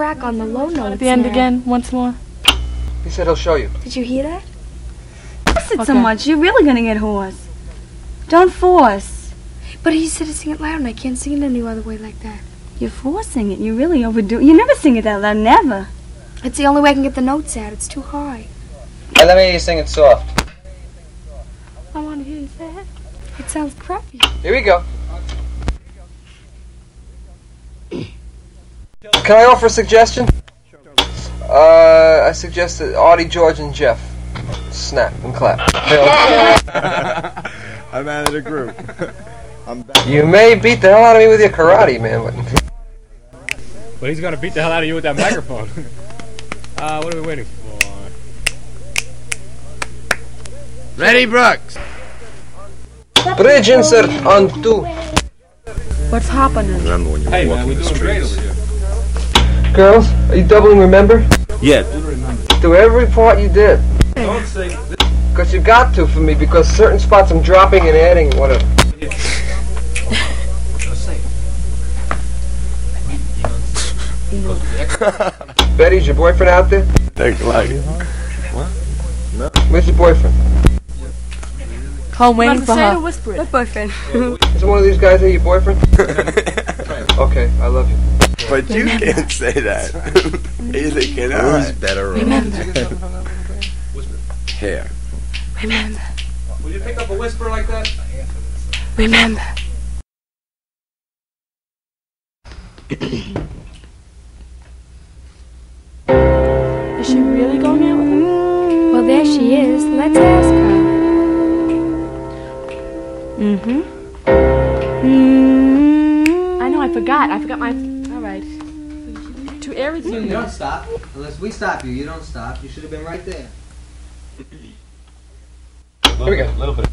on the low notes. At the end now. again, once more. He said he'll show you. Did you hear that? Force it so much. You're really gonna get hoarse. Don't force. But he said to sing it loud, and I can't sing it any other way like that. You're forcing it. You're really overdo. You never sing it that loud. Never. It's the only way I can get the notes out. It's too high. Hey, let me hear you sing it soft. I want to hear you say it. It sounds crappy. Here we go. Can I offer a suggestion? Uh, I suggest that Artie, George, and Jeff snap and clap. I'm out of the group. I'm back. you may beat the hell out of me with your karate, man, but But he's gonna beat the hell out of you with that microphone. uh, what are we waiting for? Ready, Brooks? bridge insert on two. What's happening? Remember when you Hey man, we're doing great over here. Girls, are you doubling remember? Yeah. Do every part you did. Don't sing. Because you got to for me, because certain spots I'm dropping and adding, whatever. Betty's your boyfriend out there? Think like. What? No. Where's your boyfriend? Home waiting for her. whisper it. boyfriend. Is one of these guys here your boyfriend? Okay, I love you. But you can't say that. Either can I. Who's better Remember. Hair. Remember. Will you pick up a whisper like that? Remember. Is she really going out with him? Well, there she is. Let's ask her. Mm-hmm. I know, I forgot. I forgot my. All right. To Aries You don't stop. Unless we stop you, you don't stop. You should have been right there. Here we go. A little bit.